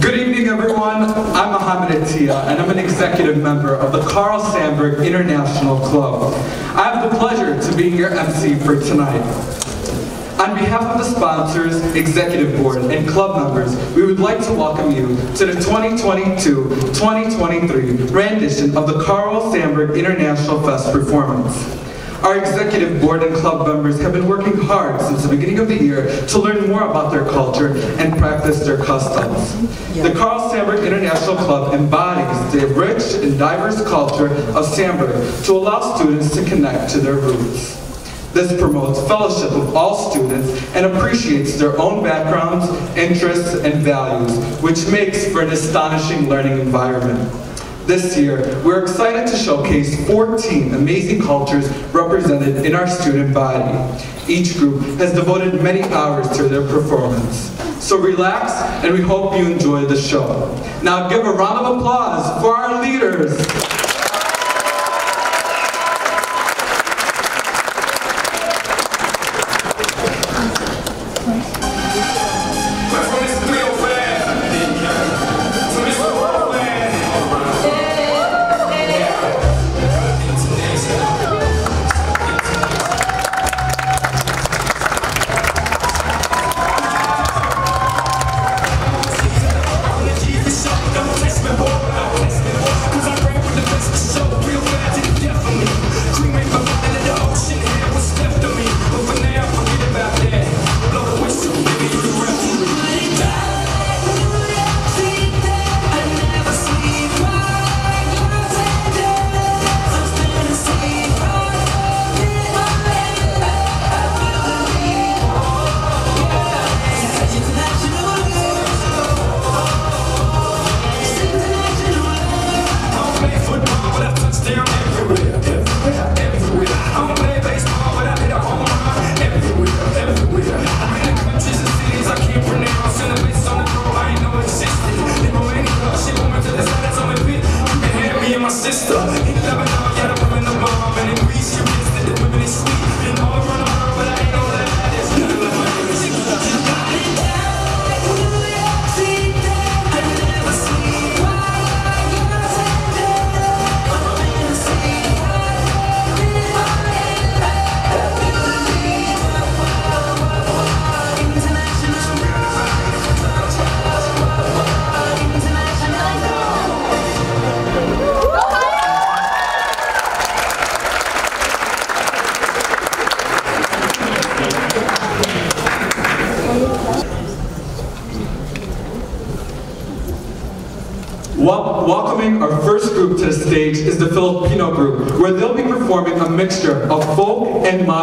Good evening, everyone. I'm Mohammed Atia, and I'm an executive member of the Carl Sandburg International Club. I have the pleasure to be your MC for tonight. On behalf of the sponsors, executive board, and club members, we would like to welcome you to the 2022-2023 rendition of the Carl Sandburg International Fest performance. Our executive board and club members have been working hard since the beginning of the year to learn more about their culture and practice their customs. The Carl Sandburg International Club embodies the rich and diverse culture of Sandburg to allow students to connect to their roots. This promotes fellowship of all students and appreciates their own backgrounds, interests, and values, which makes for an astonishing learning environment. This year, we're excited to showcase 14 amazing cultures represented in our student body. Each group has devoted many hours to their performance. So relax, and we hope you enjoy the show. Now give a round of applause for our leaders.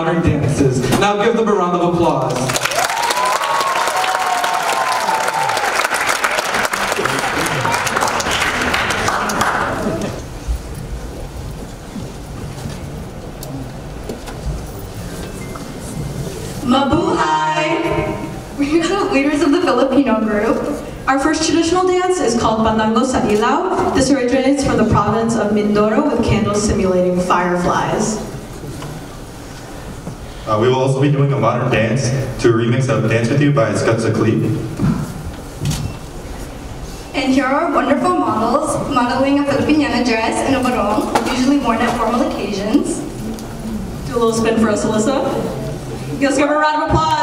Modern dances. Now give them a round of applause. Also be doing a modern dance to a remix of Dance With You by Skusta Clee. And here are our wonderful models modeling a Filipiniana dress and a barong, usually worn at formal occasions. Do a little spin for us, Alyssa. Let's give her a round of applause.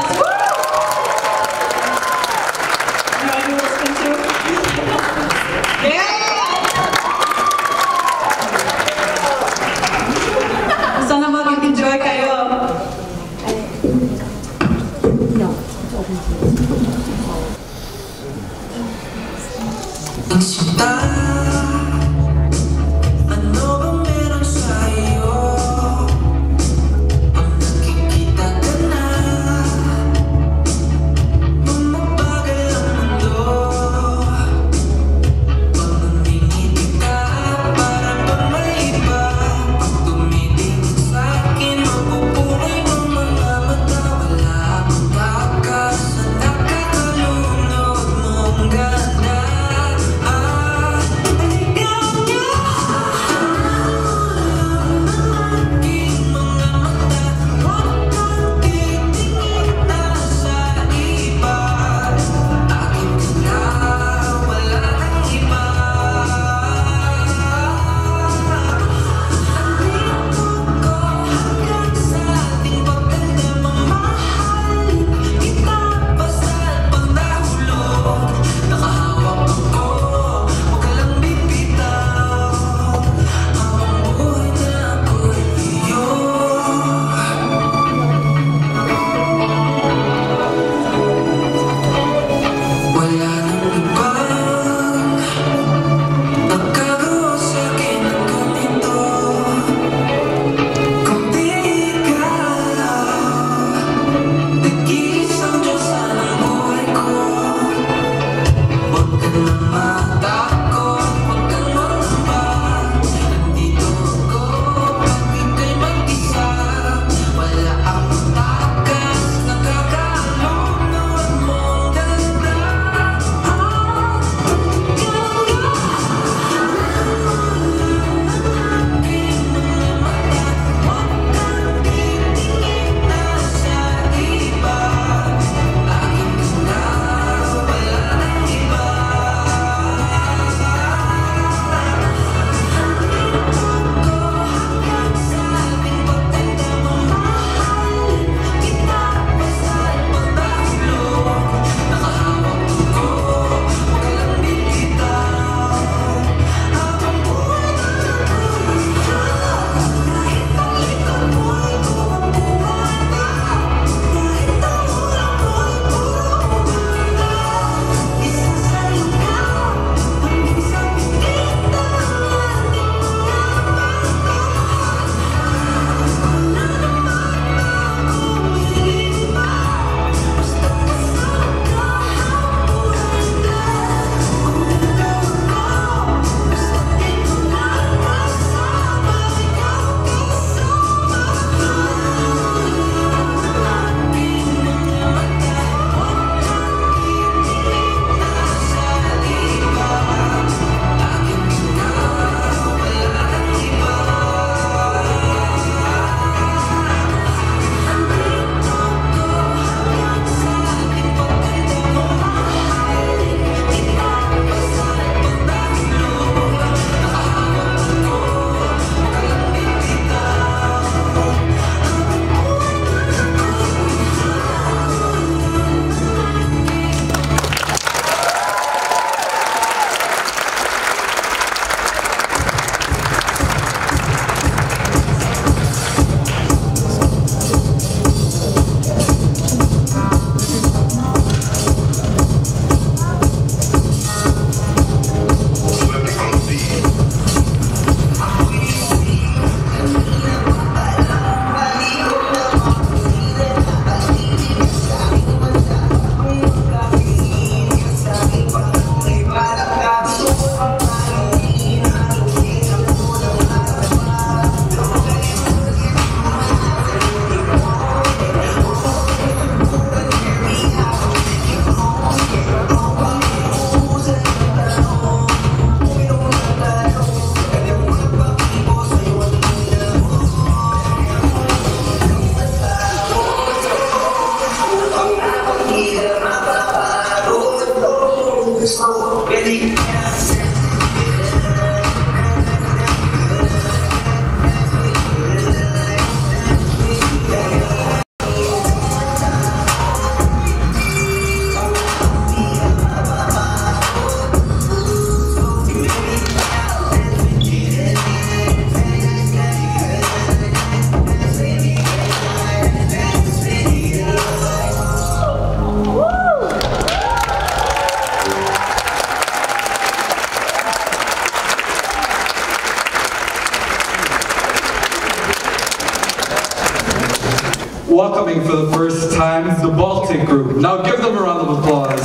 Baltic Group. Now give them a round of applause.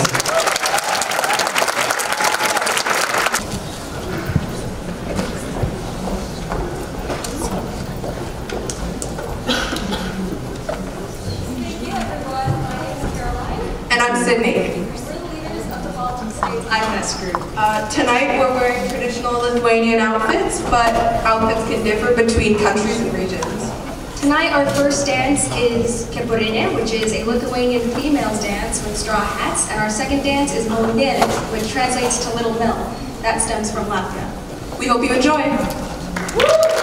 And I'm Sydney. IFES group. Uh, tonight we're wearing traditional Lithuanian outfits, but outfits can differ between countries. Tonight our first dance is Kepurinė, which is a Lithuanian female's dance with straw hats, and our second dance is Malūnėlė, which translates to Little Mill. That stems from Latvia. We hope you enjoy. Now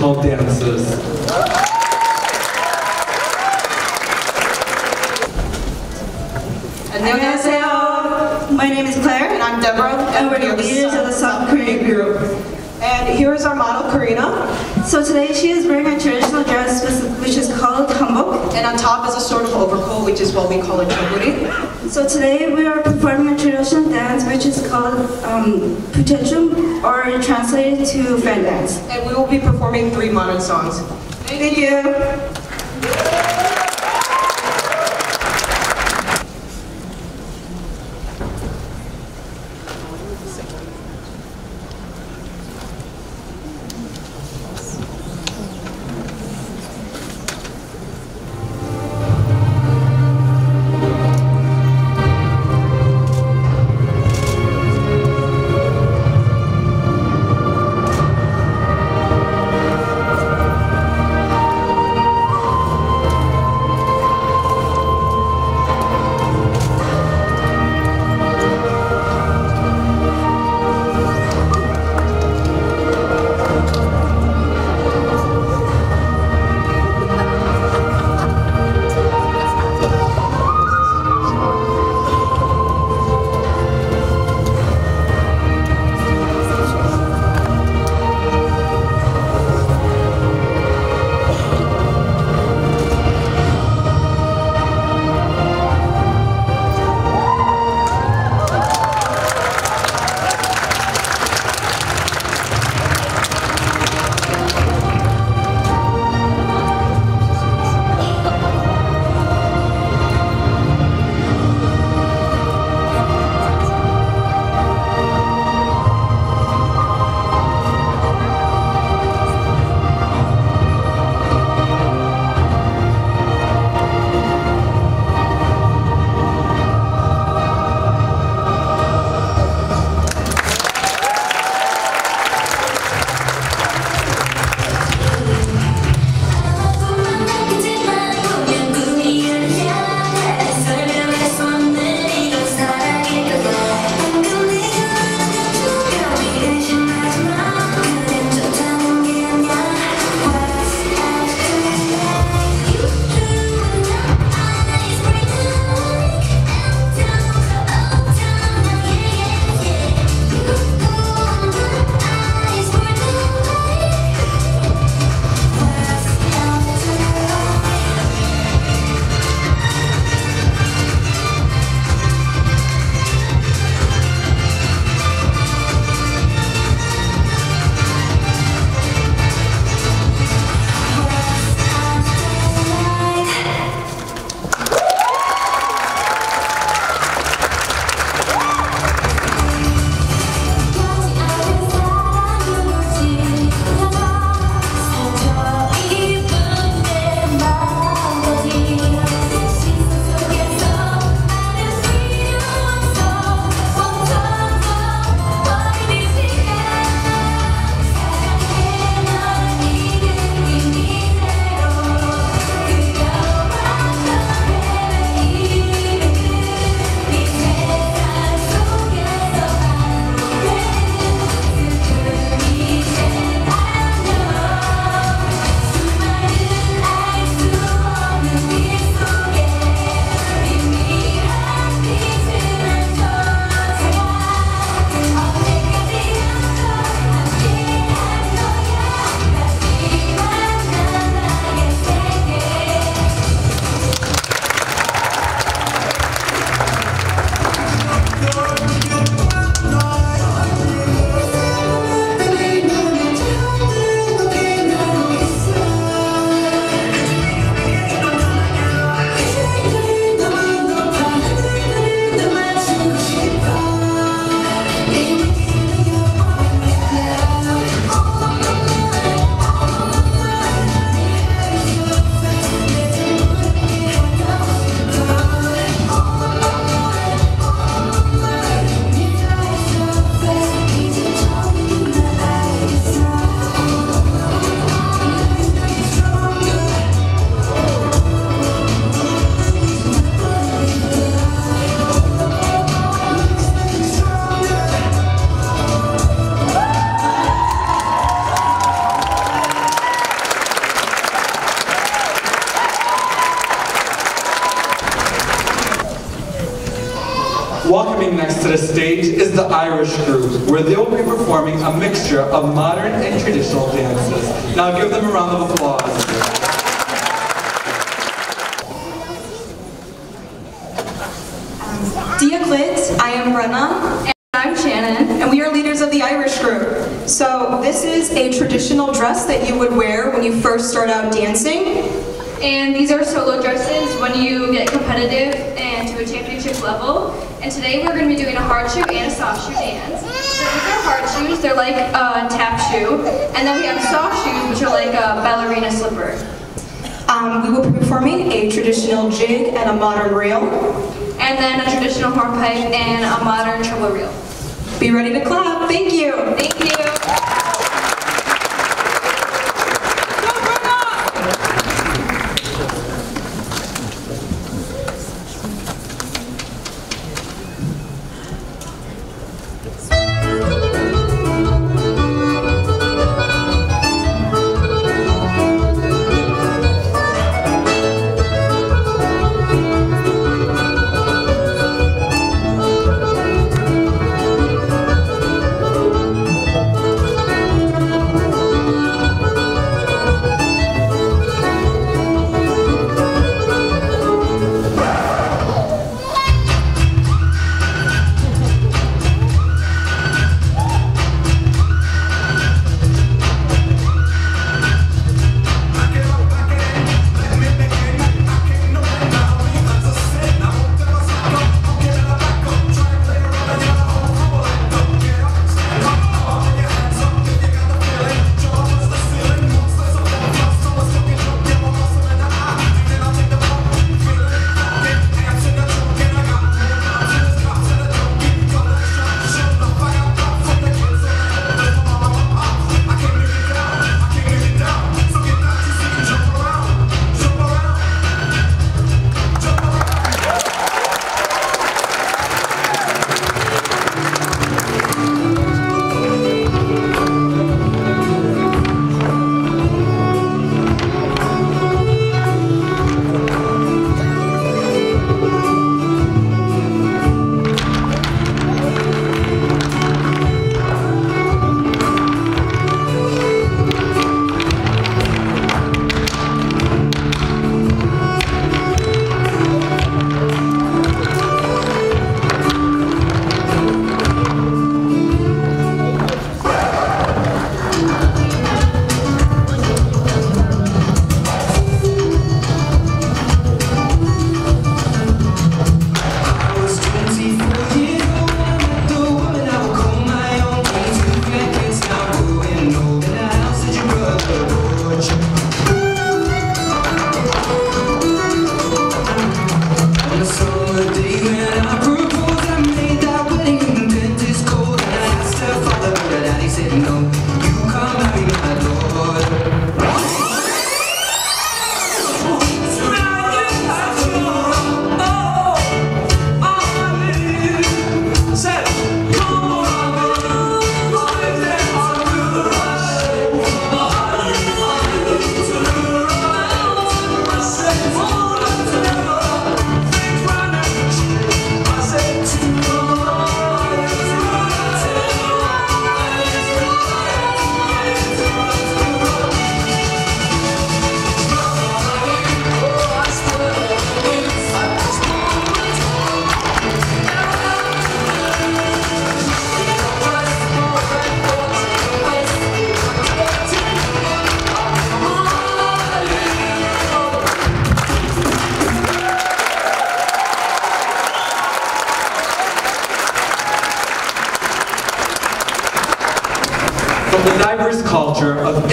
dances. Annyeonghaseyo. My name is Claire, And I'm Deborah. and we're the leaders of the South Korean group. And here is our model, Karina. So today she is wearing a traditional dress which is called hanbok. And on top is a sort of overcoat, which is what we call a choburi. So today we are performing a traditional dance which is called um, Buchaechum or translated to fan dance. And we will be performing three modern songs. Thank you. Irish group, where they will be performing a mixture of modern and traditional dances. Now give them a round of applause. would wear when you first start out dancing. And these are solo dresses when you get competitive and to a championship level. And today we're going to be doing a hard shoe and a soft shoe dance. So these are hard shoes, they're like a tap shoe. And then we have soft shoes, which are like a ballerina slipper. Um, we will be performing a traditional jig and a modern reel. And then a traditional hornpipe and a modern treble reel. Be ready to clap.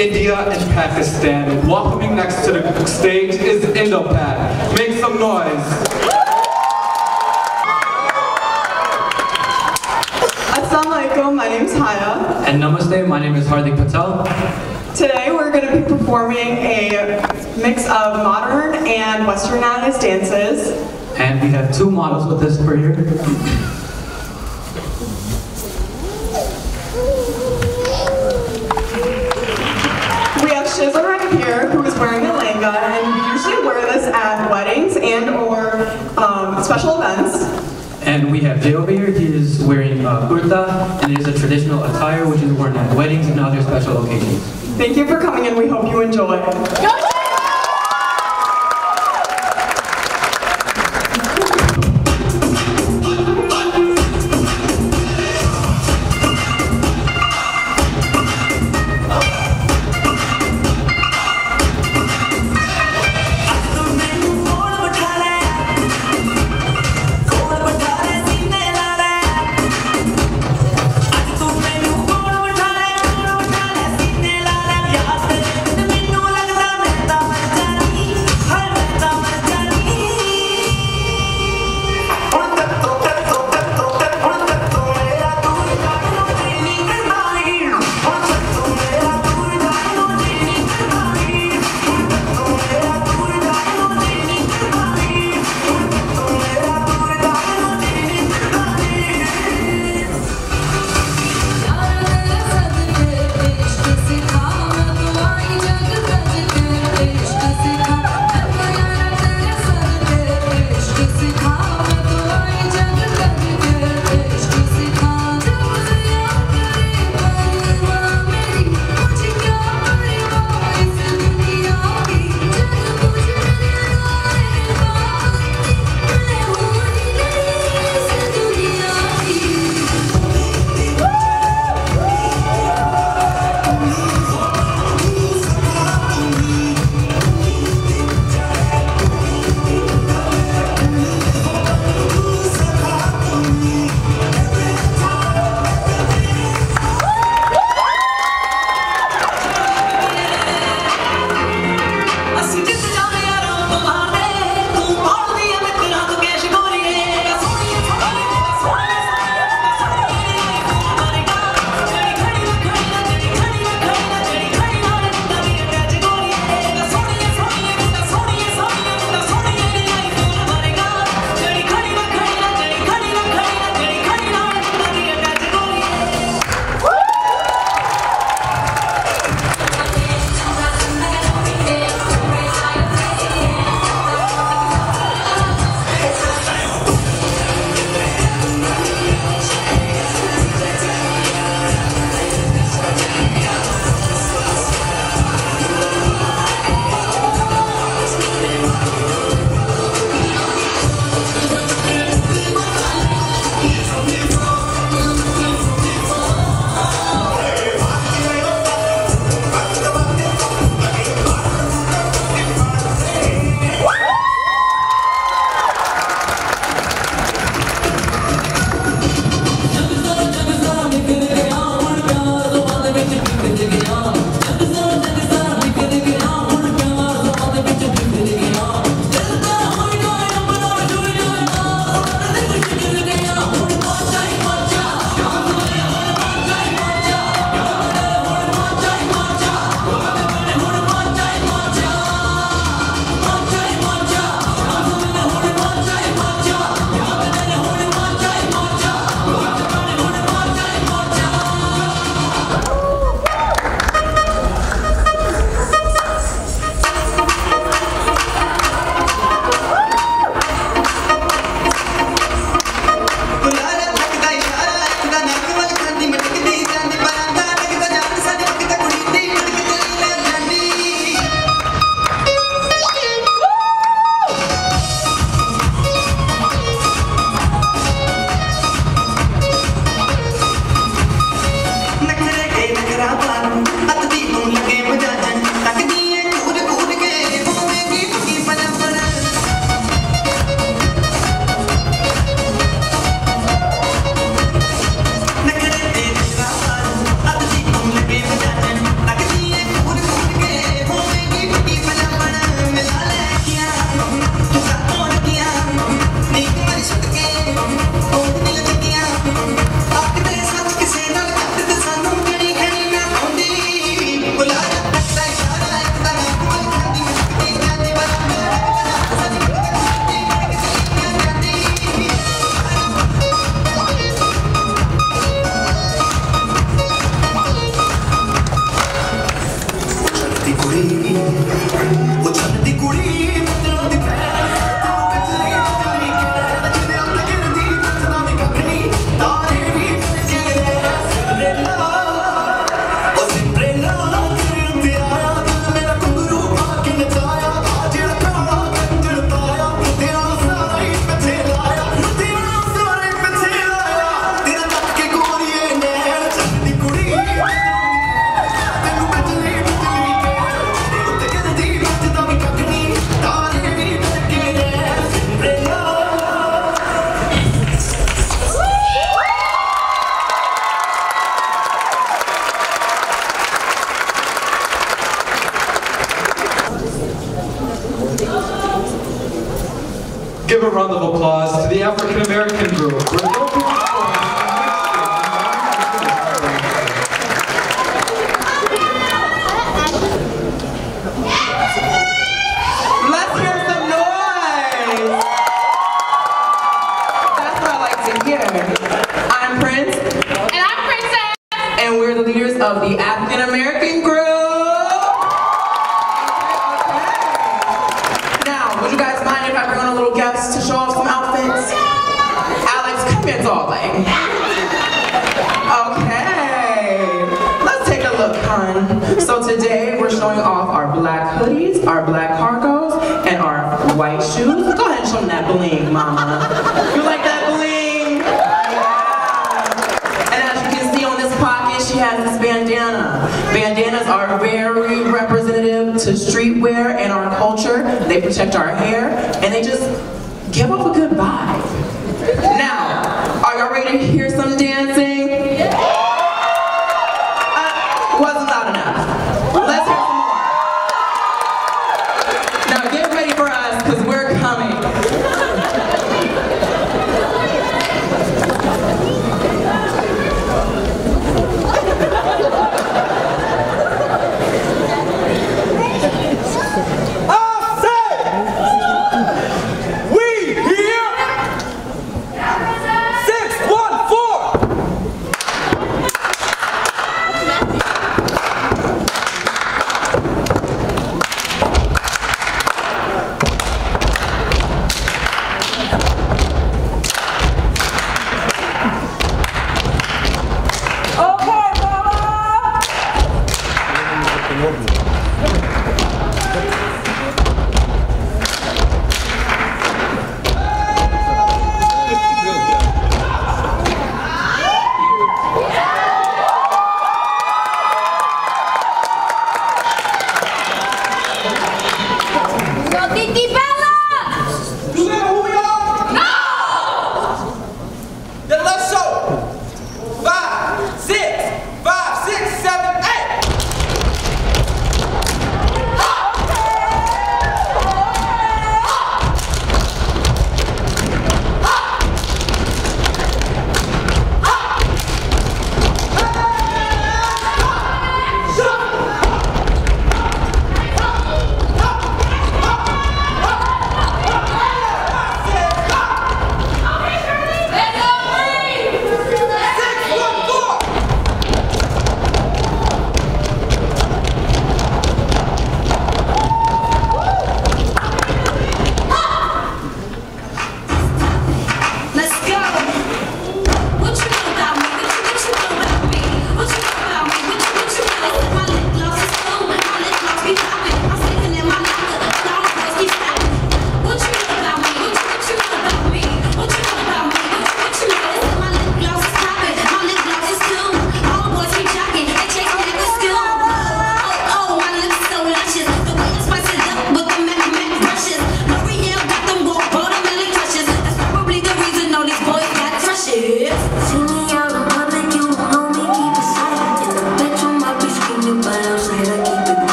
India and Pakistan, welcoming next to the stage is Indo-Pak. Make some noise. Assalamualaikum, my name is Haya. And namaste, my name is Hardik Patel. Today we're going to be performing a mix of modern and westernized dances. And we have two models with us for here. Wearing and we usually wear this at weddings and or um, special events. And we have Jay over here. He is wearing uh, kurta, and it is a traditional attire which is worn at weddings and other special occasions. Thank you for coming and we hope you enjoy.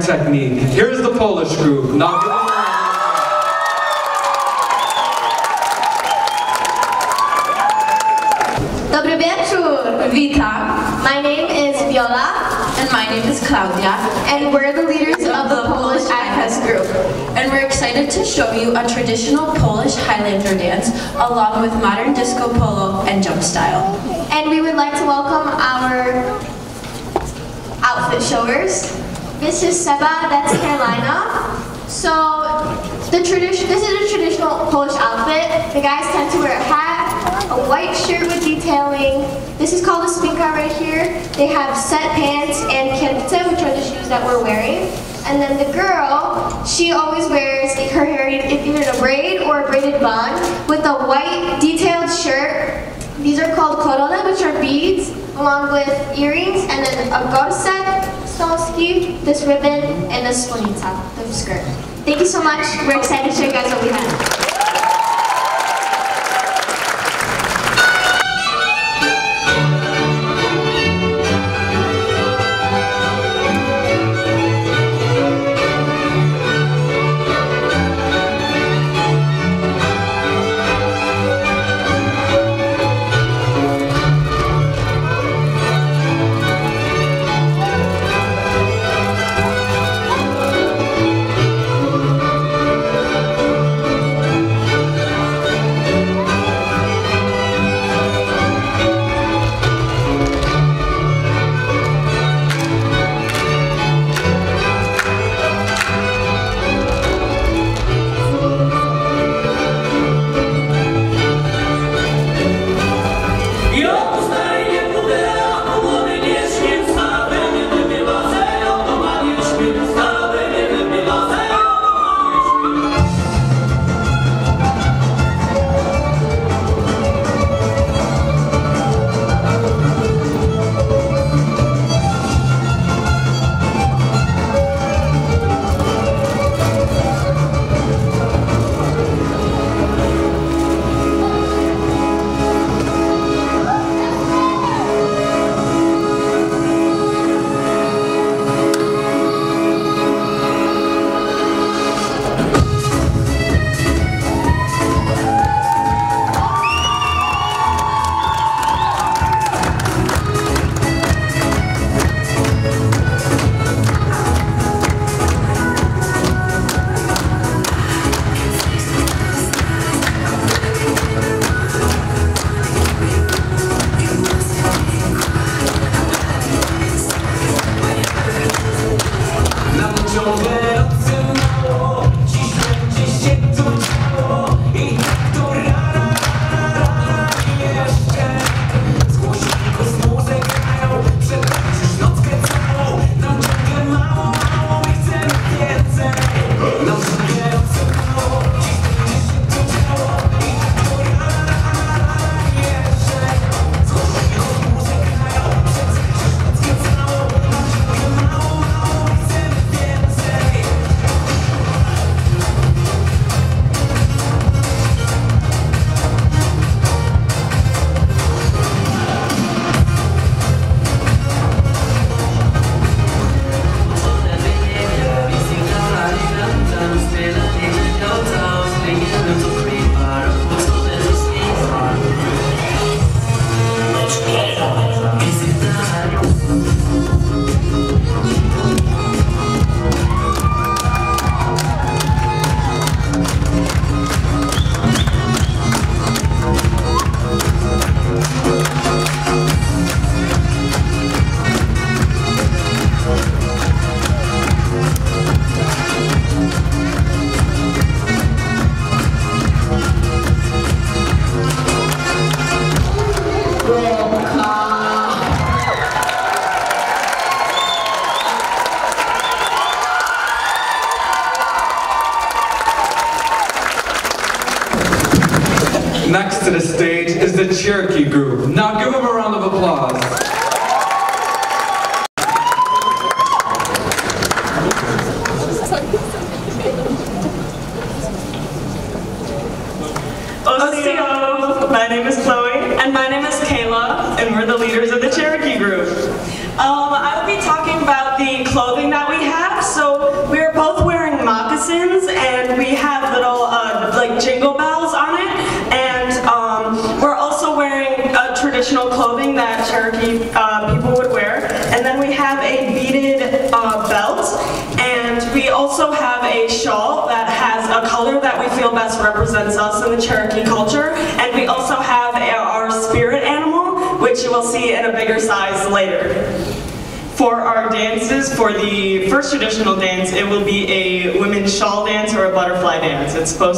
Technique. Here's the Polish group. Now give them a round of Dobry wieczór! Witam. My name is Viola. And my name is Claudia. And we're the leaders of the Polish IFest group. And we're excited to show you a traditional Polish Highlander dance along with modern disco polo and jump style. And we would like to welcome our outfit showers. This is Seba, that's Carolina. So the tradition, this is a traditional Polish outfit. The guys tend to wear a hat, a white shirt with detailing. This is called a spinka right here. They have set pants and kierpce, which are the shoes that we're wearing. And then the girl, she always wears her hair either in a braid or a braided bun with a white detailed shirt. These are called korone, which are beads, along with earrings, and then a gorset, stolski, this ribbon, and a spódnica, the skirt. Thank you so much. We're excited to show you guys what we have.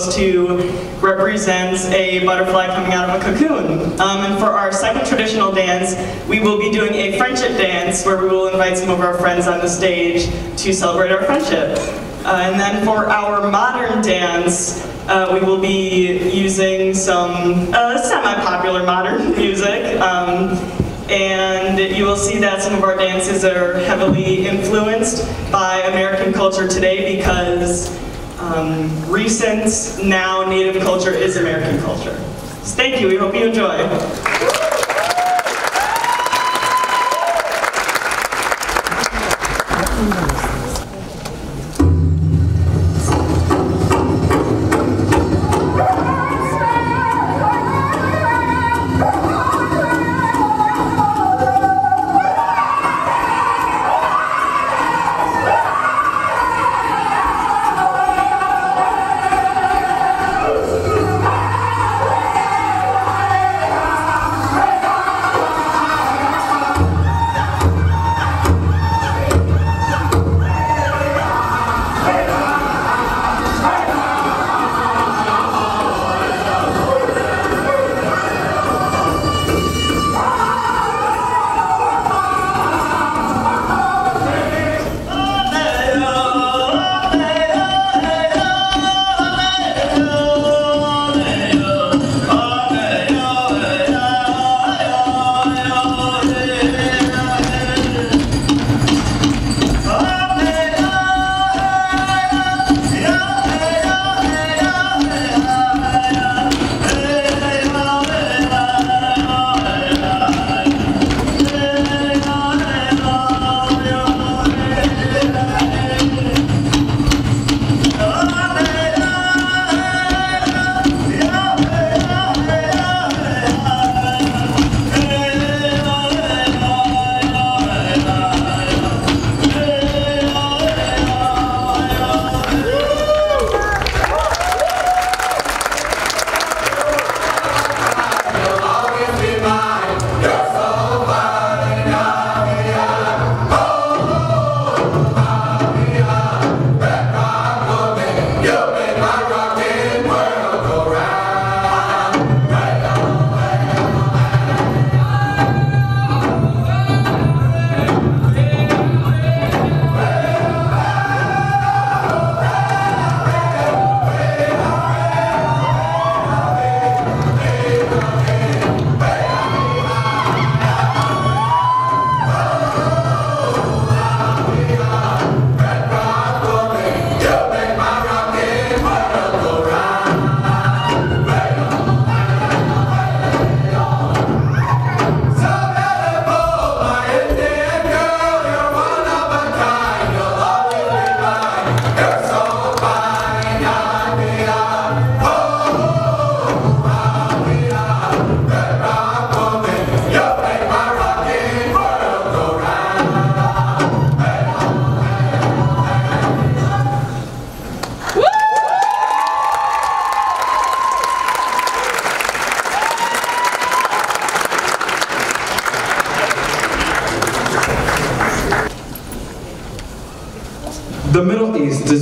Supposed to represent a butterfly coming out of a cocoon. Um, and for our second traditional dance, we will be doing a friendship dance where we will invite some of our friends on the stage to celebrate our friendship. Uh, and then for our modern dance, uh, we will be using some uh, semi-popular modern music. Um, and you will see that some of our dances are heavily influenced by American culture today because um, recent, now native culture is American culture. So thank you, we hope you enjoy.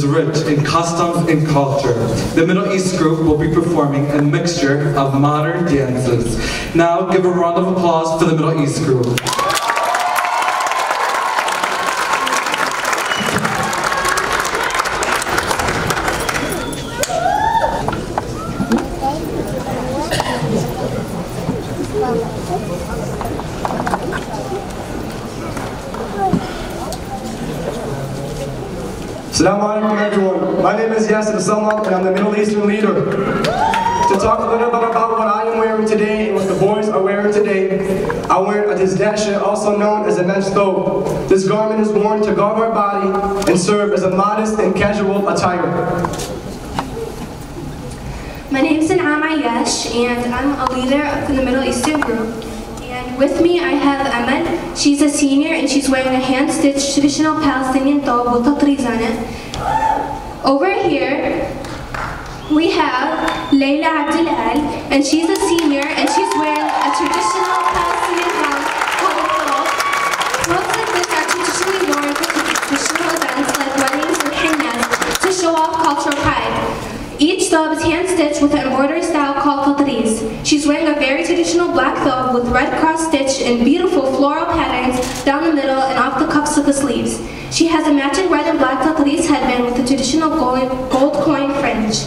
Is rich in customs and culture. The Middle East group will be performing a mixture of modern dances. Now give a round of applause for the Middle East group. Yasser Salman and I'm the Middle Eastern leader. To talk a little bit about what I am wearing today and what the boys are wearing today, I wear a dishdasha, also known as a thobe. This garment is worn to guard our body and serve as a modest and casual attire. My name is Anam Ayesh, and I'm a leader for the Middle Eastern group. And with me, I have Ahmed. She's a senior and she's wearing a hand-stitched traditional Palestinian thobe with on it. Over here, we have Leila Abdulal, and she's a senior and she's wearing a traditional Palestinian gown called. Clothes like this are traditionally worn for traditional events like weddings and hennas to show off cultural pride. Each thobe is hand-stitched with an embroidery style called tatreez. She's wearing a very traditional black thobe with red cross stitch and beautiful floral patterns down the middle and off the cuffs of the sleeves. She has a matching red and black tatreez headband with a traditional gold, gold coin fringe.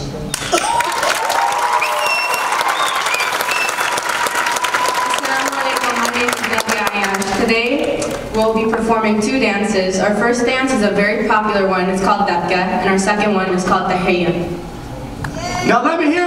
My name is Nadia Today, we'll be performing two dances. Our first dance is a very popular one. It's called Dabka, and our second one is called the Tahiyya. Now let me hear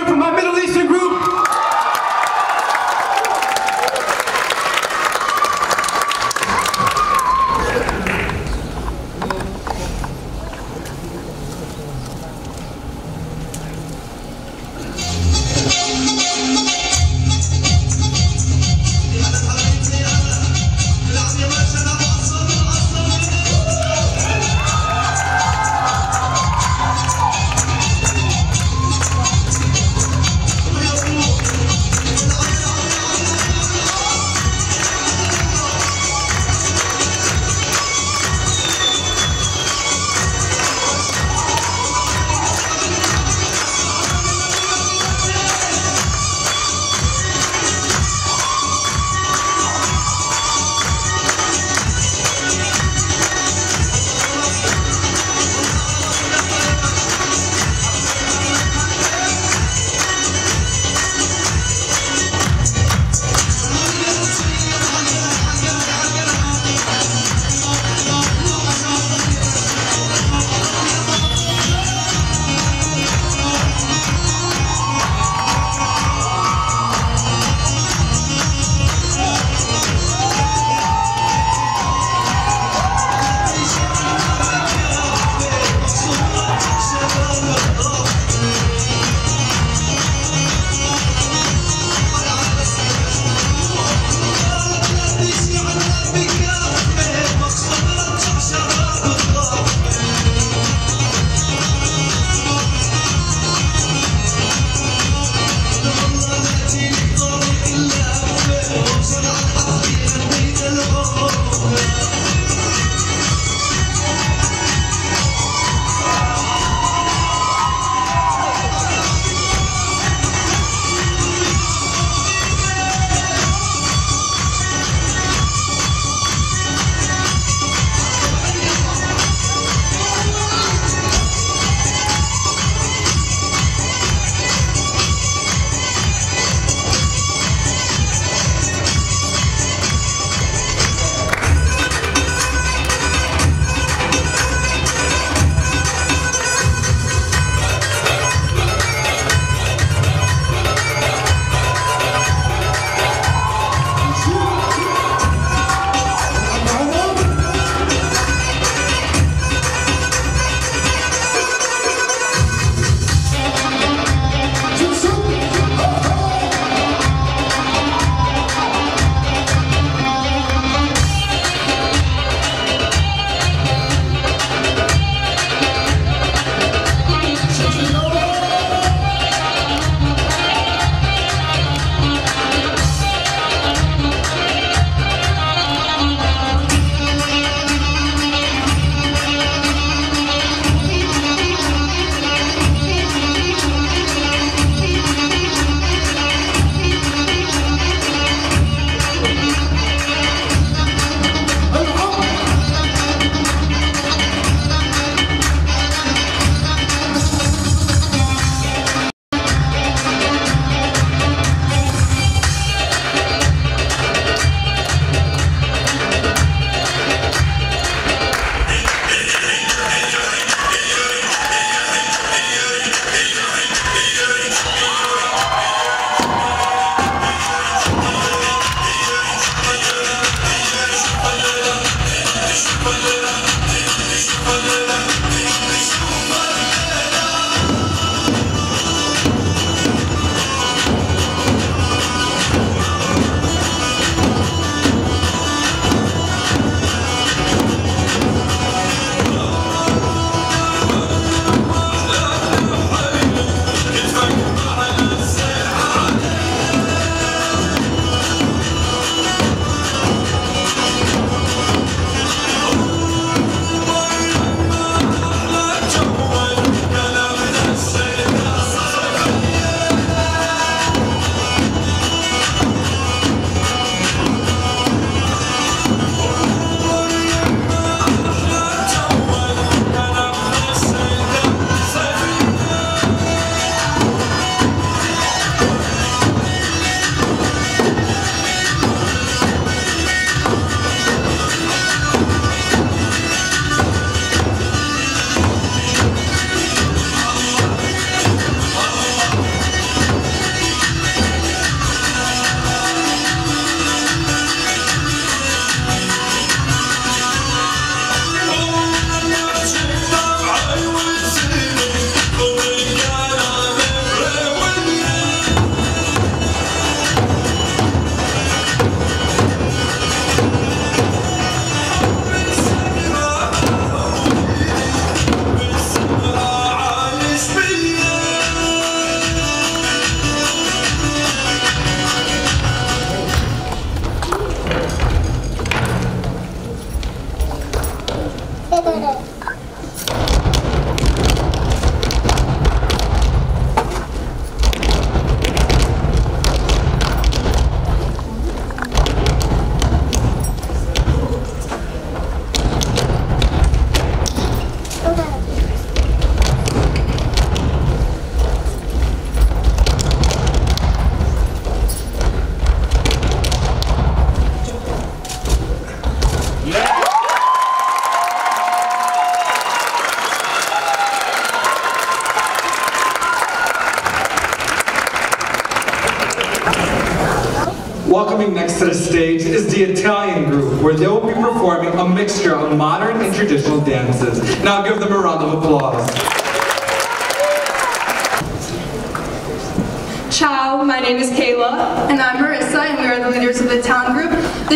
とこ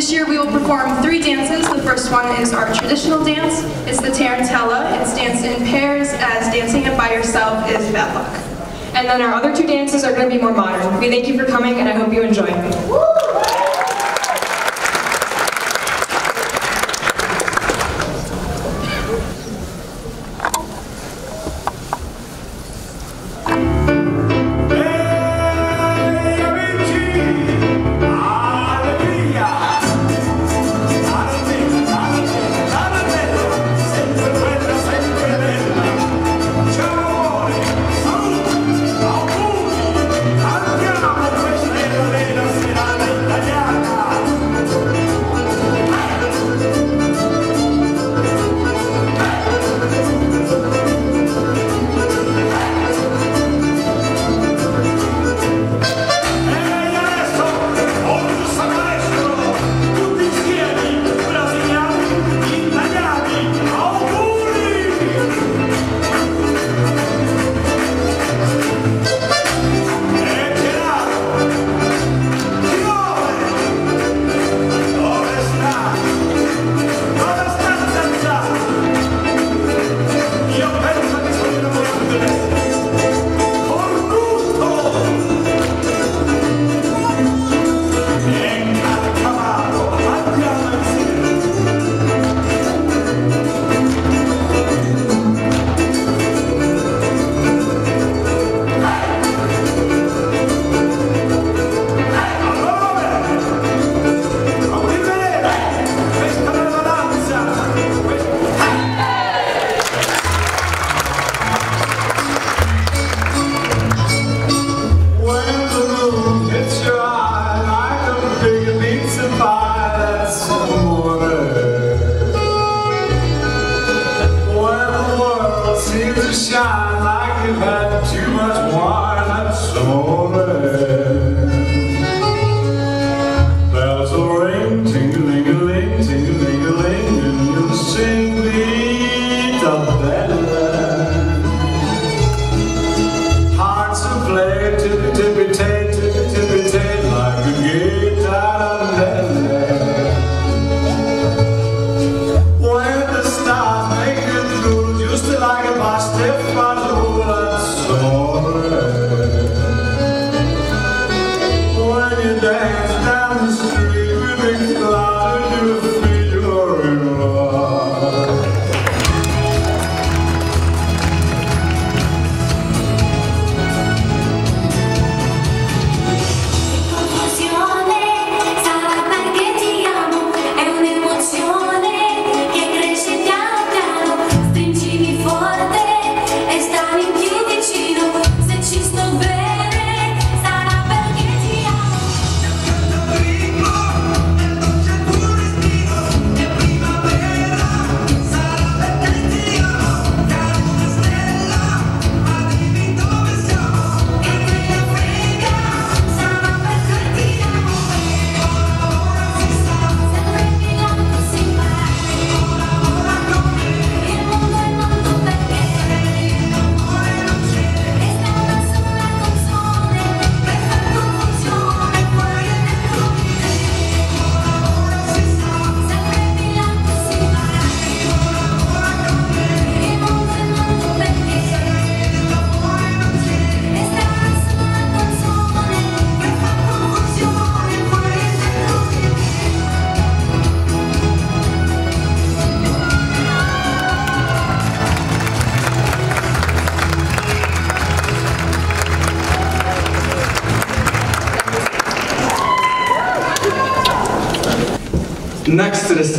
This year we will perform three dances. The first one is our traditional dance. It's the Tarantella. It's danced in pairs as dancing it by yourself is bad luck. And then our other two dances are going to be more modern. We thank you for coming, and I hope you enjoy.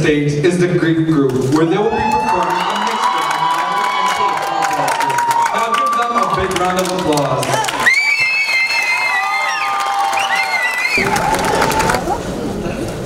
Stage is the Greek group, where they will be performing a mixture of Now give them a big round of applause.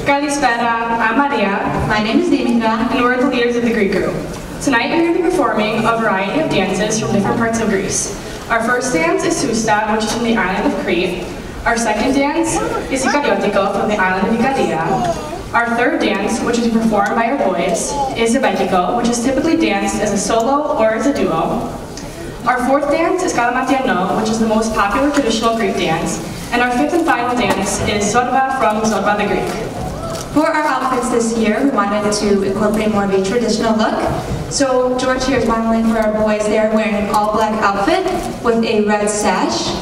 Kalispera, I'm Maria. My name is Dimitra, and we're the leaders of the Greek group. Tonight we're going to be performing a variety of dances from different parts of Greece. Our first dance is Sousta, which is from the island of Crete. Our second dance is Icariotico from the island of Icaria. Our third dance, which is performed by our boys, is Zeibekiko, which is typically danced as a solo or as a duo. Our fourth dance is Kalamatiano, which is the most popular traditional Greek dance. And our fifth and final dance is Zorba from Zorba the Greek. For our outfits this year, we wanted to incorporate more of a traditional look. So George here is modeling for our boys. They're wearing an all-black outfit with a red sash.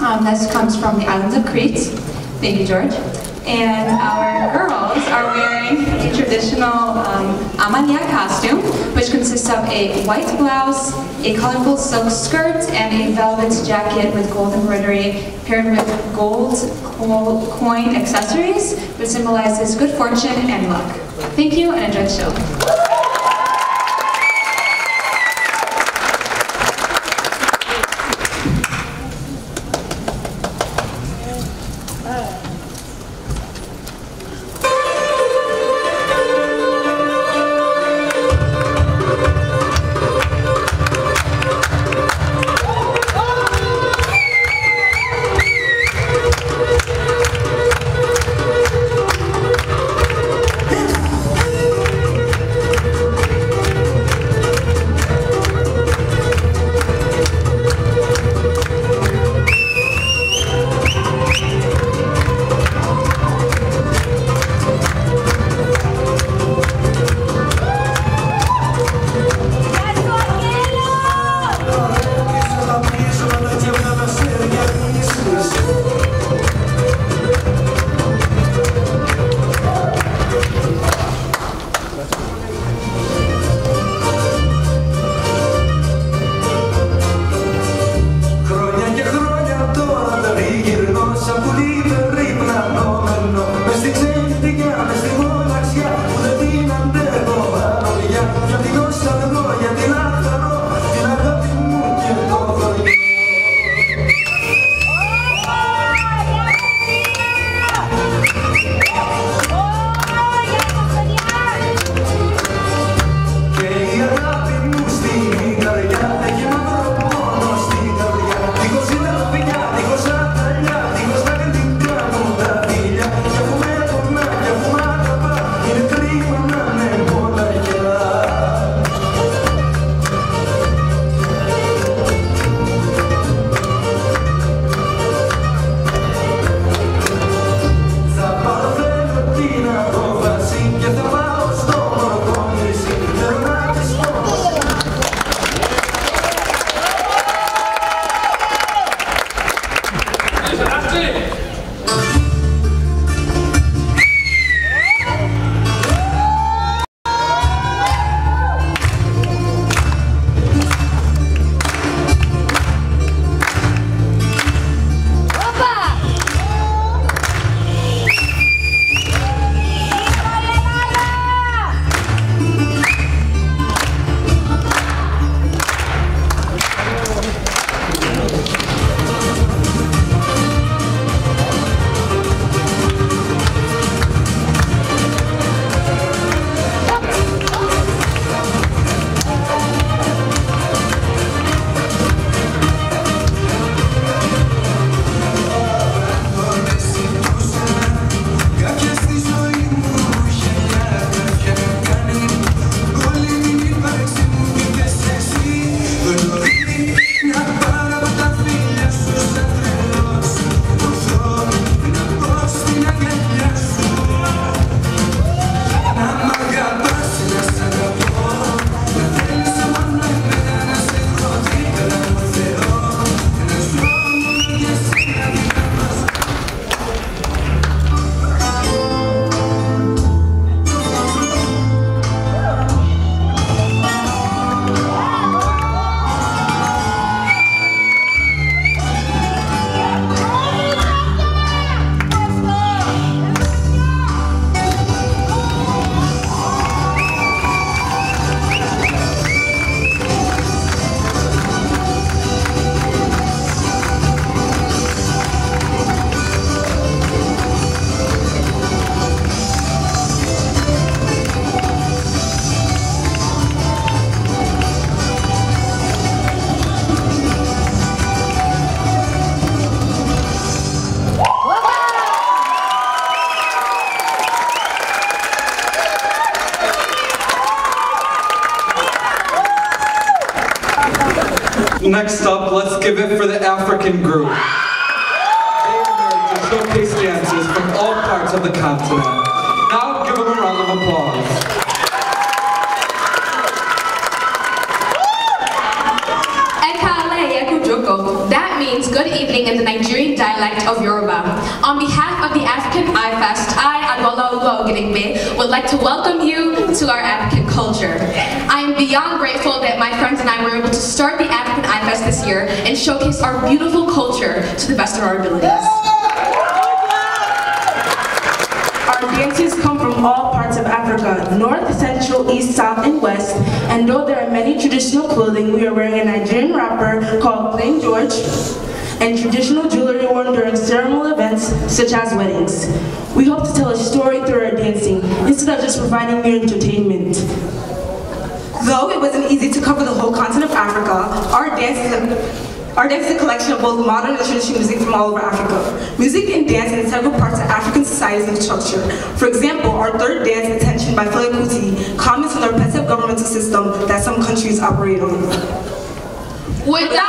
Um, this comes from the islands of Crete. Thank you, George. And our girls are wearing a traditional um, Amalia costume, which consists of a white blouse, a colorful silk skirt, and a velvet jacket with gold embroidery paired with gold coin accessories, which symbolizes good fortune and luck. Thank you and enjoy the show. Next up, let's give it for the African group. They are here to showcase dances from all parts of the continent. Now give them a round of applause. That means good evening in the Nigerian dialect of Yoruba. On behalf of the African Eye Fest, I, Adola Oluoginigbe, would like to welcome you to our African culture. I am beyond grateful that my friends and I were able to start the African IFest this year and showcase our beautiful culture to the best of our abilities. Our dances come from all parts of Africa, north, central, east, south, and west. And though there are many traditional clothing, we are wearing a Nigerian wrapper called Plain George and traditional jewelry worn during ceremonial events such as weddings. We hope to tell a story through our dancing instead of just providing mere entertainment. Though it wasn't easy to cover the whole continent of Africa, our dance is a our dance is a collection of both modern and traditional music from all over Africa. Music and dance in several parts of African societies and culture. For example, our third dance, Attention by Fela Kuti, comments on the repressive governmental system that some countries operate on. Without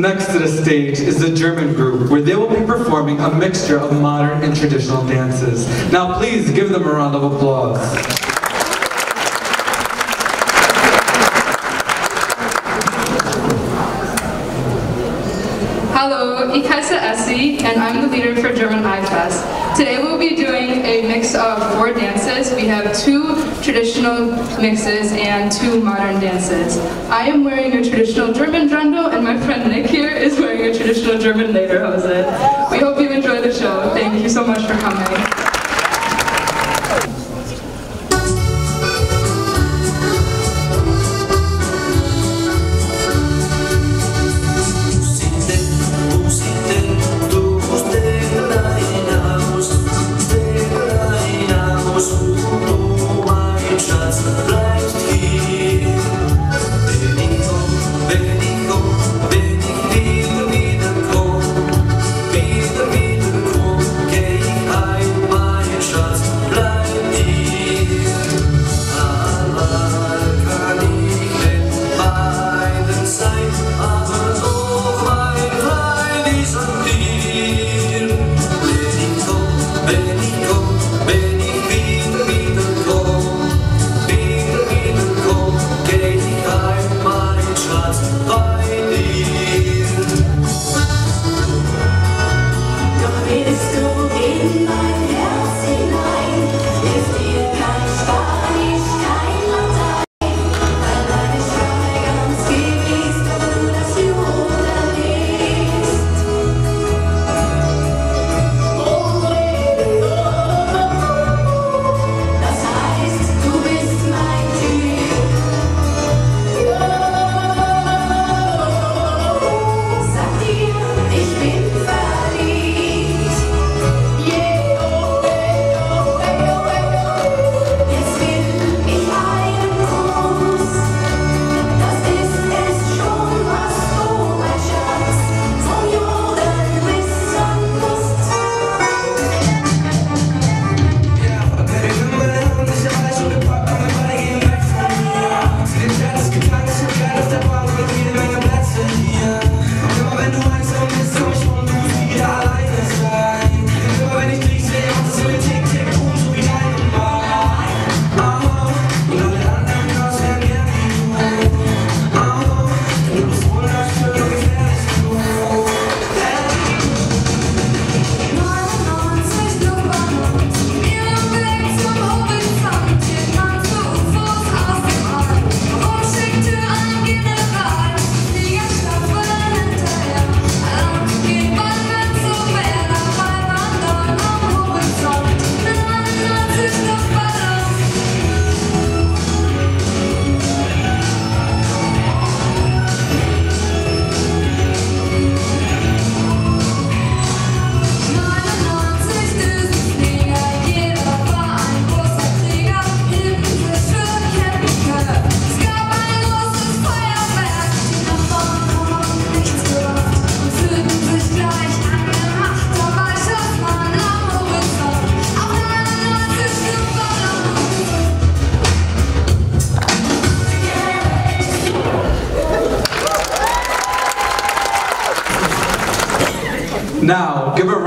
next to the stage is the German group, where they will be performing a mixture of modern and traditional dances. Now please give them a round of applause. Ich heiße Essie, and I'm the leader for German iFest. Today we'll be doing a mix of four dances. We have two traditional mixes and two modern dances. I am wearing a traditional German dirndl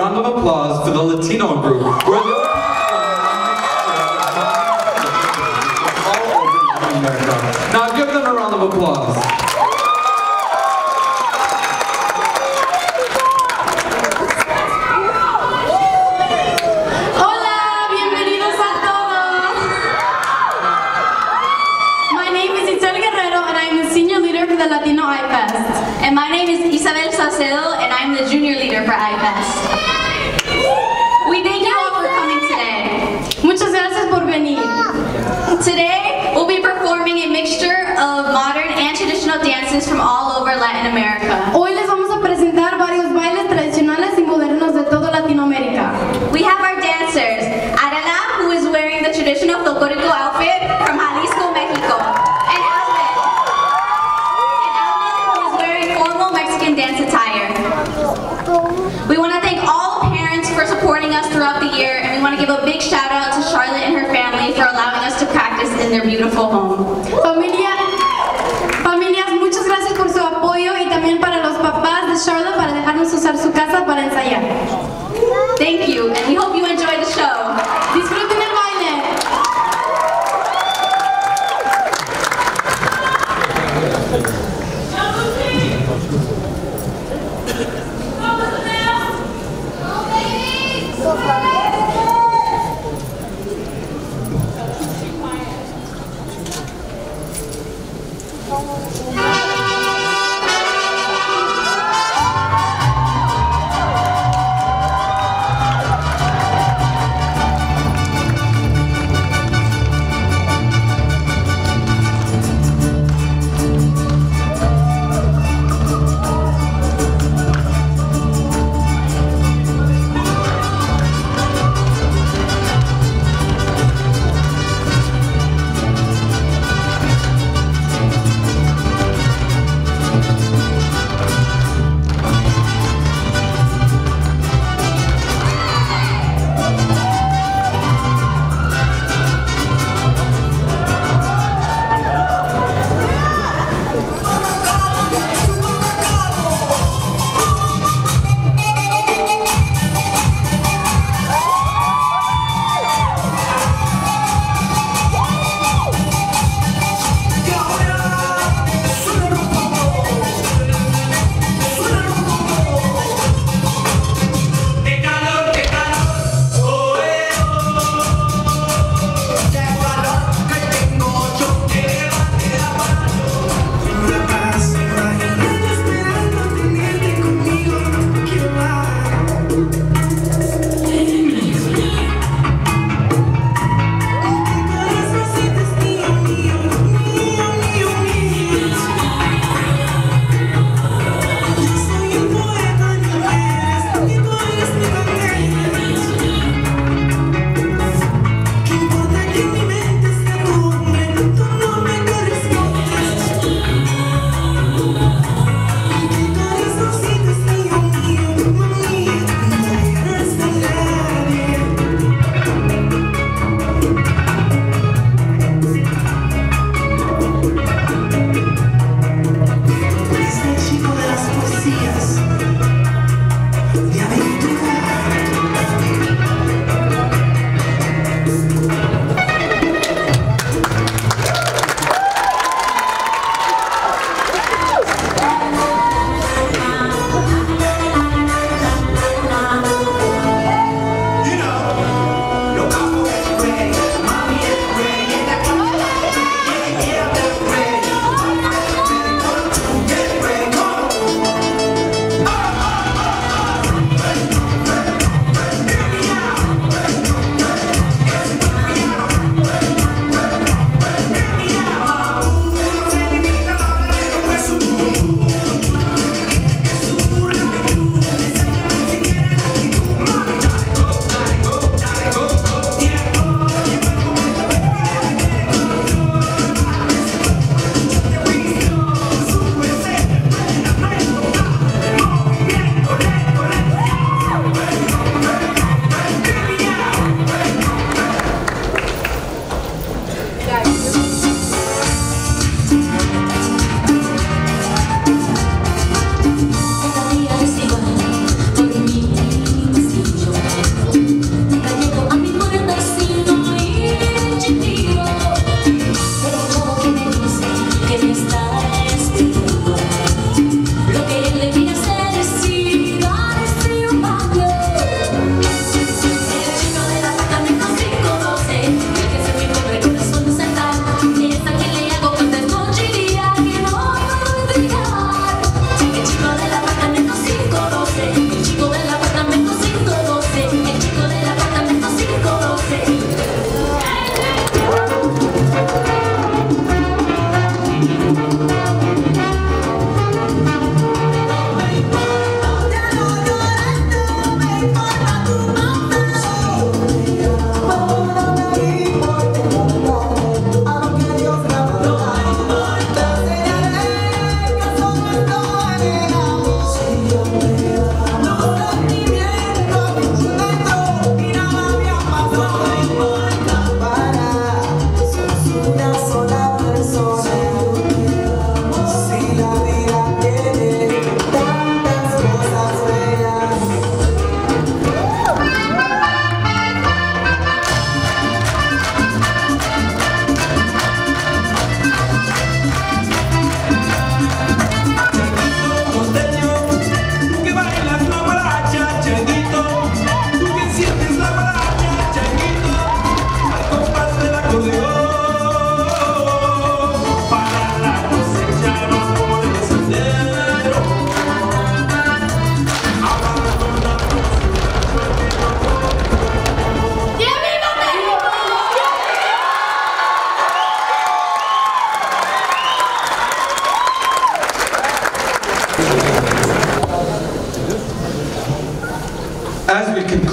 round of applause for the Latino group.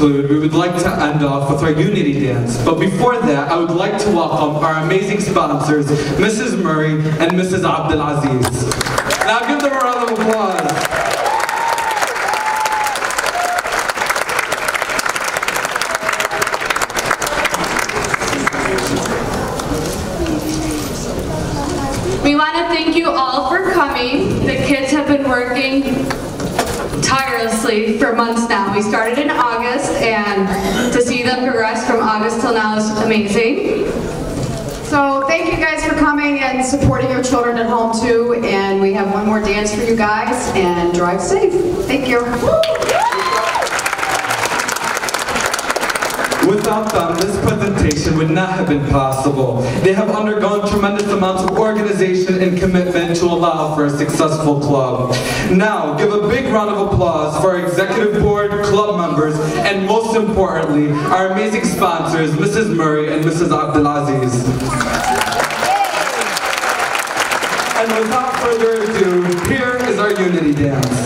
Conclude, we would like to end off with our unity dance. But before that, I would like to welcome our amazing sponsors, Mrs. Murray and Mrs. Abdelaziz. Now give them a round of applause. We want to thank you all for coming. The kids have been working tirelessly for months now. We started in August, and to see them progress from August till now is amazing. So thank you guys for coming and supporting your children at And we have one more dance for you guys and drive safe. Thank you. Without them, this presentation would not have been possible. They have undergone tremendous amounts of organization and commitment to allow for a successful club. Now, give a big round of applause for our executive board, club members, and most importantly, our amazing sponsors, Mrs. Murray and Mrs. Abdelaziz without further ado, here is our unity dance.